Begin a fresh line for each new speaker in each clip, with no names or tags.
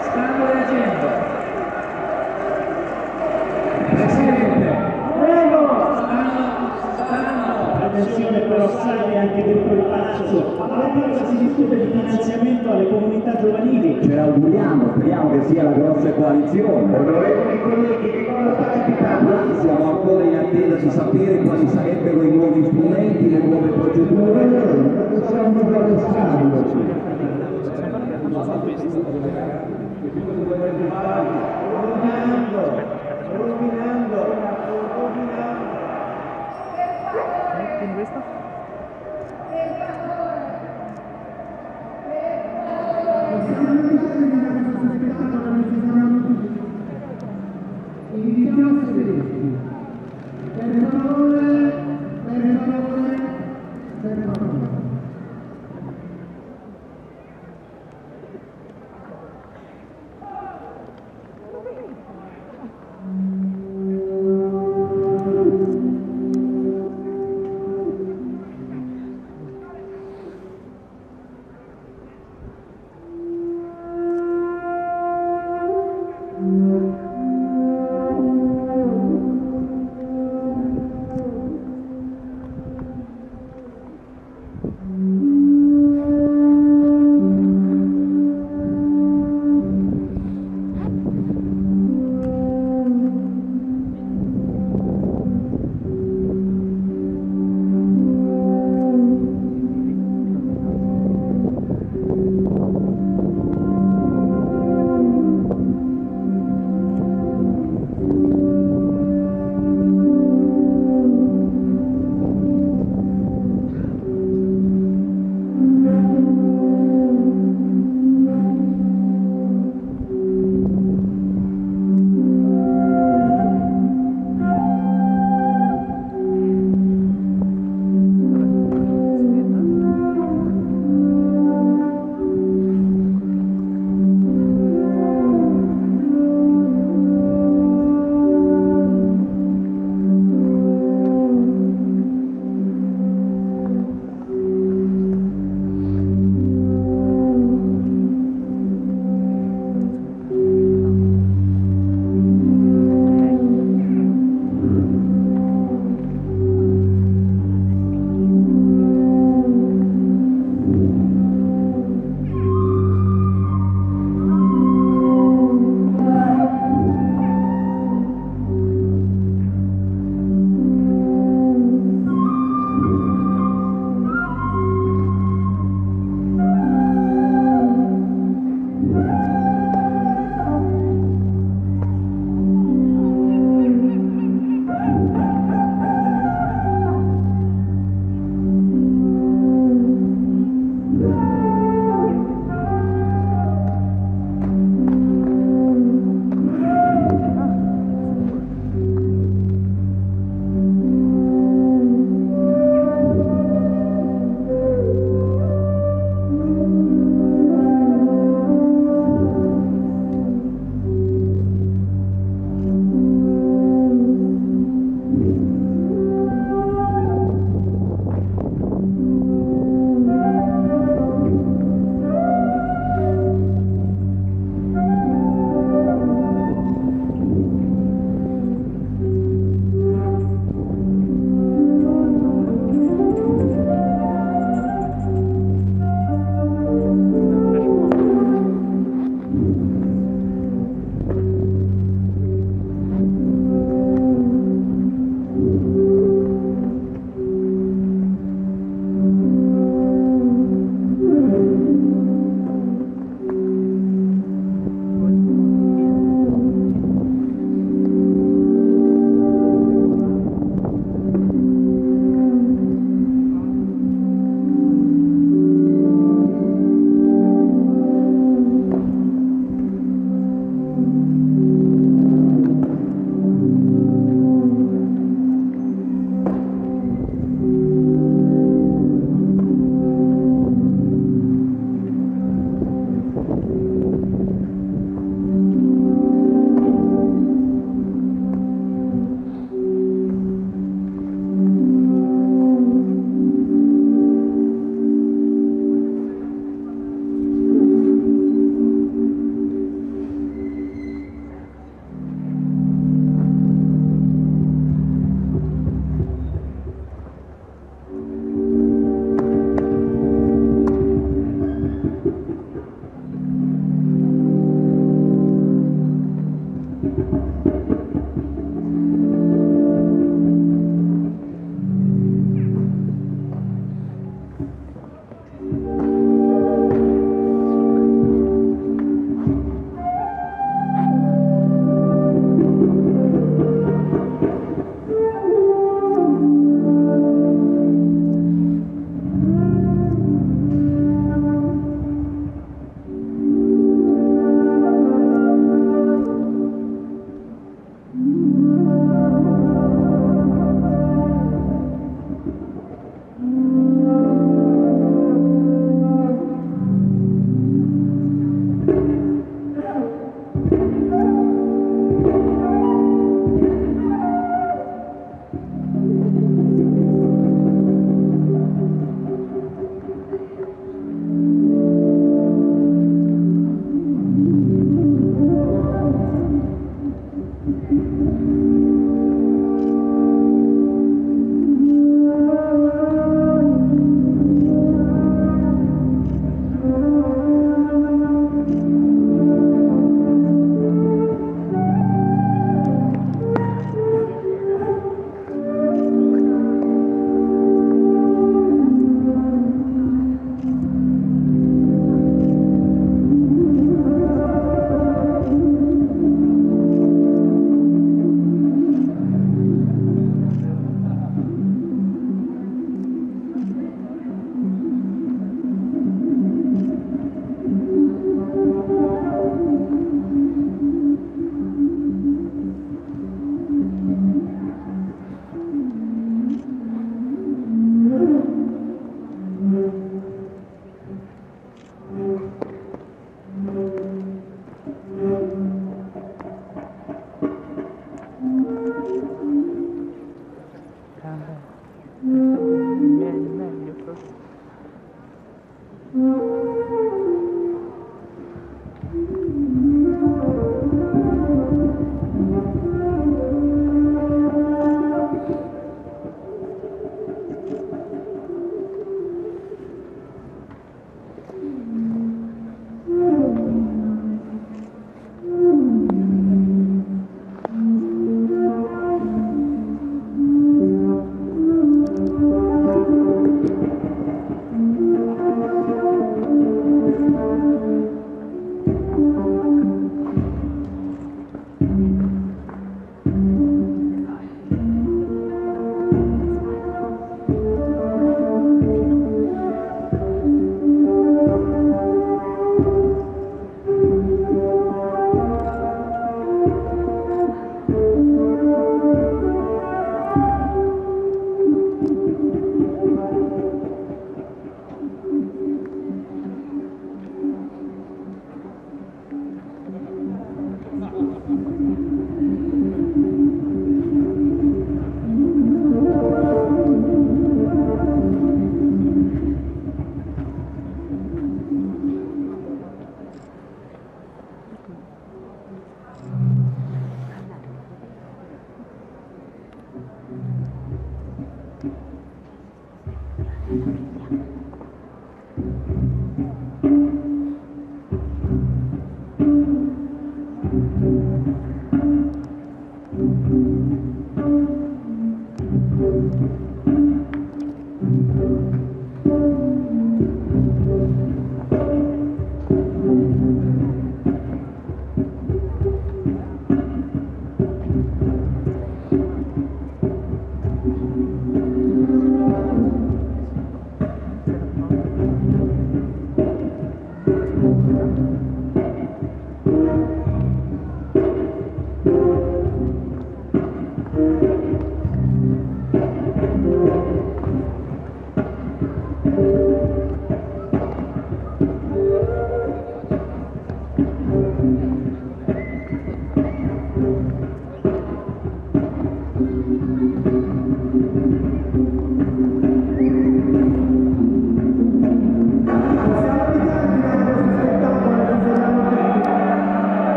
Stanno reagendo. Presidente.
Prego!
Stanno, stanno.
Attenzione però sale anche dentro il palazzo. Alla Camera si discute di finanziamento alle comunità giovanili.
Ce l'auguriamo, speriamo che sia la grossa coalizione.
Onorevoli colleghi, che cosa sta capitando?
Noi siamo ancora in attesa di sapere quali sarebbero i nuovi strumenti, le nuove procedure.
Stiamo protestando. Gracias.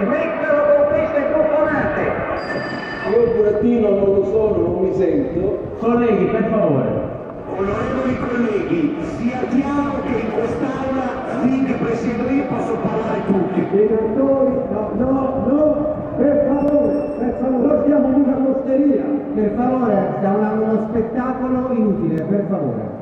Smettano con queste buffonate!
Io il burattino non lo sono, non mi sento.
Colleghi, per favore.
Onorevoli colleghi, sia chiaro che in quest'aula finché presiedo io posso parlare tutti.
Senatori, no, no, no, per favore, per favore. Non siamo in una posteria. Per favore, stiamo dando uno spettacolo inutile, per favore.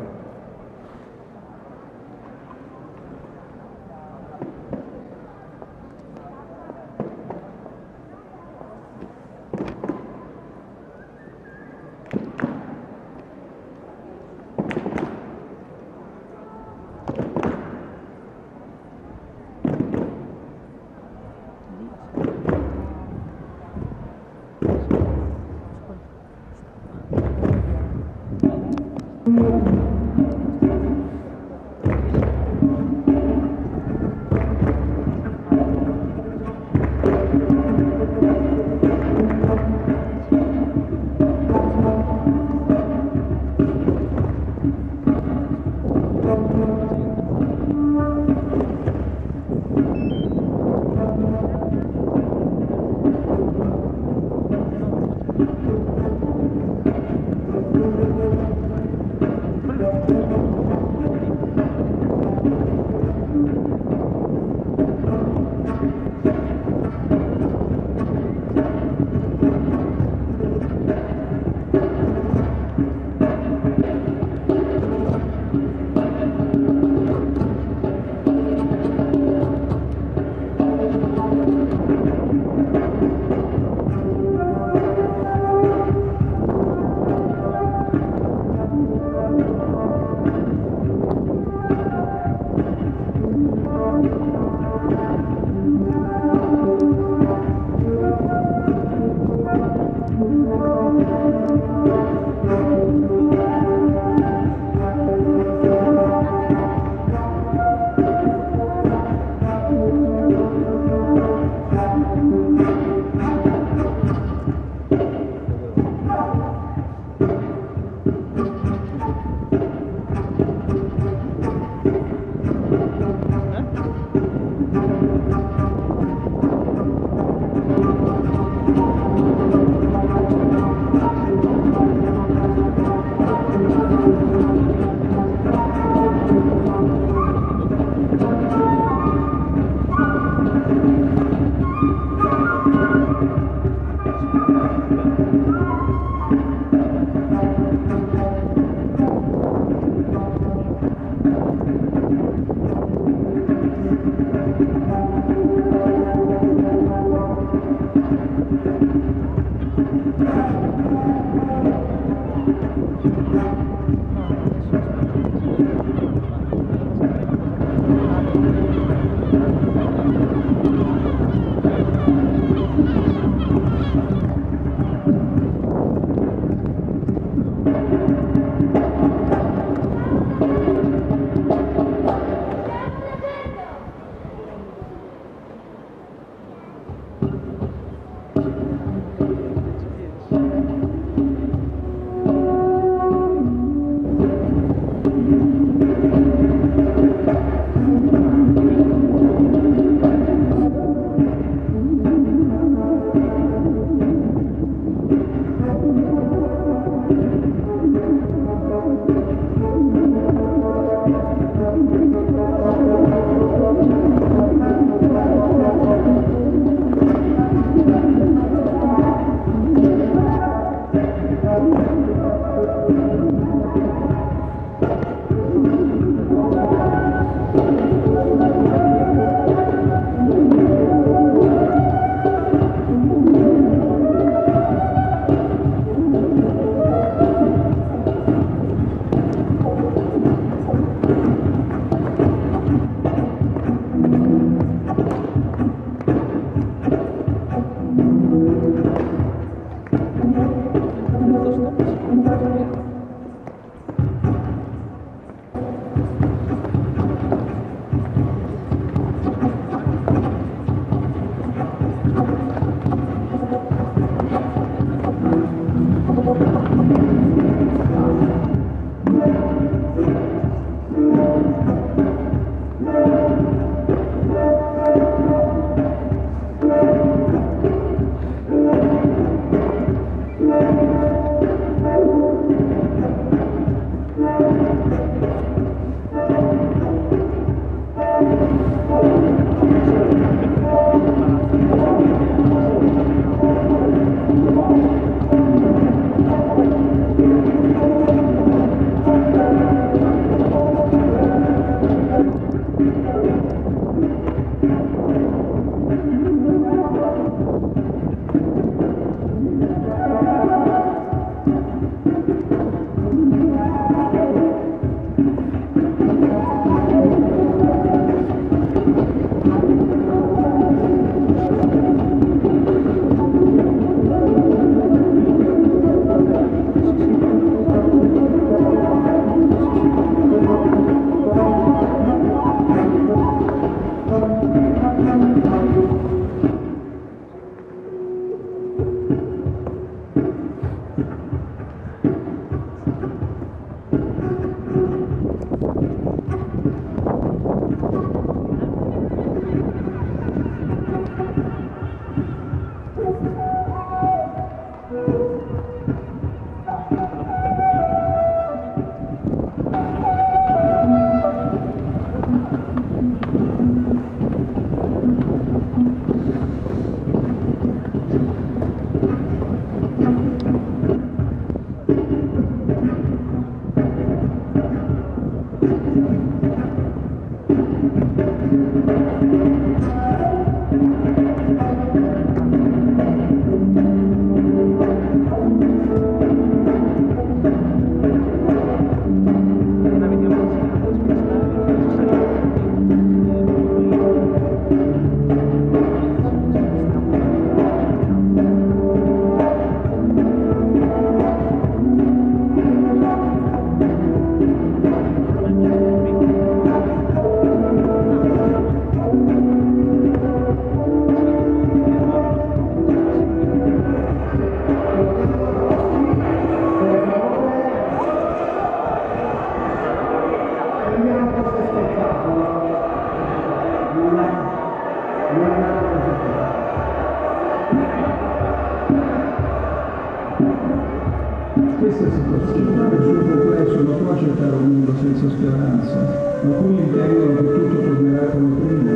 Speranza. Alcuni ritengono che tutto tornerà come prima,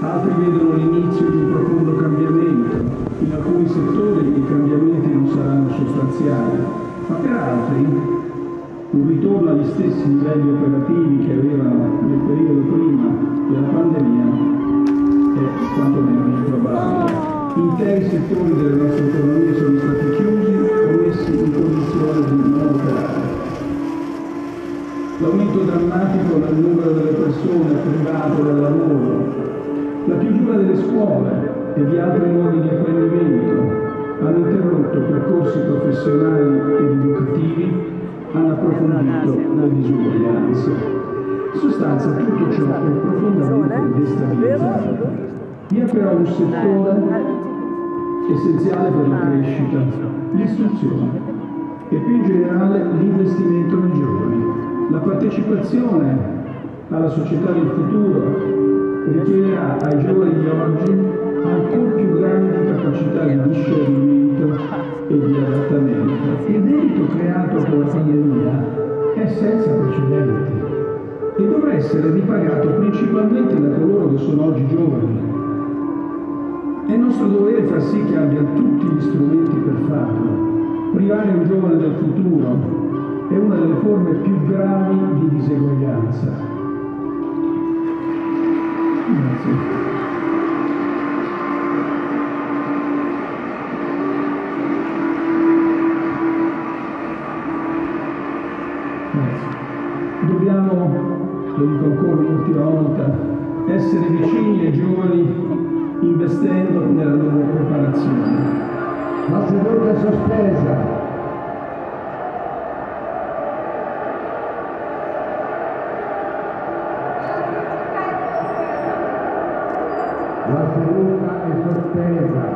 altri vedono l'inizio di un profondo cambiamento. In alcuni settori i cambiamenti non saranno sostanziali, ma per altri un ritorno agli stessi livelli operativi che avevano nel periodo prima della pandemia è quantomeno improbabile. Interi settori delle nostre economie sono L'aumento drammatico nel numero delle persone private del lavoro, la chiusura delle scuole e di altri modi di apprendimento hanno interrotto percorsi professionali ed educativi, hanno approfondito le disuguaglianze. In sostanza tutto ciò è profondamente destabilizzato. Vi è però un settore essenziale per la crescita, l'istruzione e più in generale l'investimento nei giovani. La partecipazione alla società del futuro richiederà ai giovani di oggi ancora più grandi capacità di discernimento e di adattamento. Il debito creato con la pandemia è senza precedenti e dovrà essere ripagato principalmente da coloro che sono oggi giovani. È nostro dovere far sì che abbia tutti gli strumenti per farlo. Privare un giovane del futuro è una delle forme più gravi di diseguaglianza. Grazie. Lo dico ancora un'ultima volta, essere vicini ai giovani investendo nella loro preparazione.
La seduta è sospesa. La seduta è